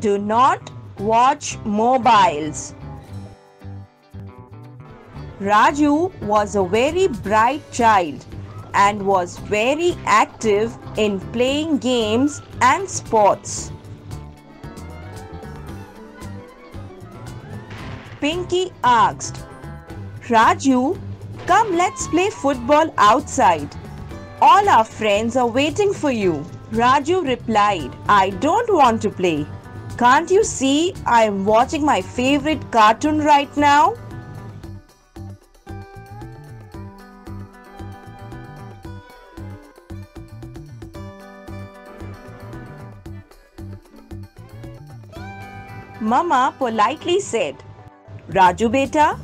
Do not watch mobiles. Raju was a very bright child and was very active in playing games and sports. Pinky asked, Raju, come let's play football outside. All our friends are waiting for you. Raju replied, I don't want to play. Can't you see I am watching my favorite cartoon right now? Mama politely said, Raju beta,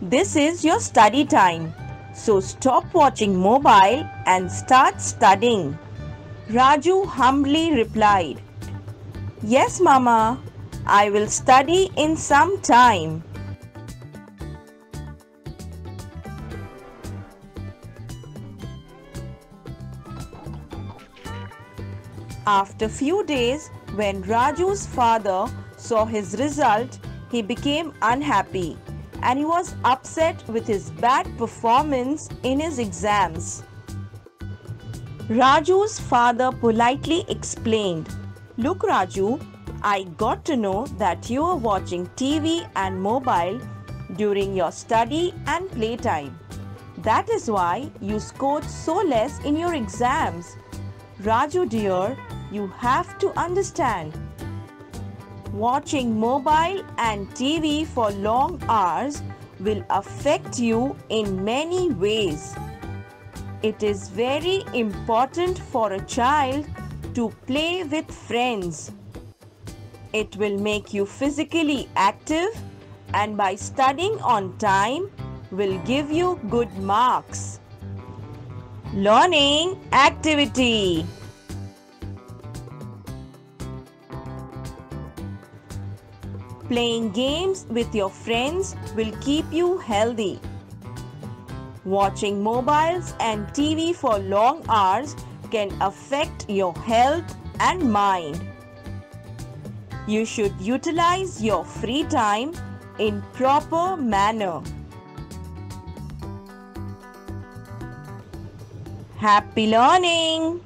this is your study time. So stop watching mobile and start studying. Raju humbly replied, Yes, Mama, I will study in some time. After few days, when Raju's father saw his result, he became unhappy and he was upset with his bad performance in his exams. Raju's father politely explained, Look, Raju, I got to know that you are watching TV and mobile during your study and playtime. That is why you scored so less in your exams. Raju dear, you have to understand. Watching mobile and TV for long hours will affect you in many ways. It is very important for a child to play with friends. It will make you physically active and by studying on time will give you good marks. Learning activity. Playing games with your friends will keep you healthy. Watching mobiles and TV for long hours can affect your health and mind. You should utilize your free time in proper manner. Happy learning!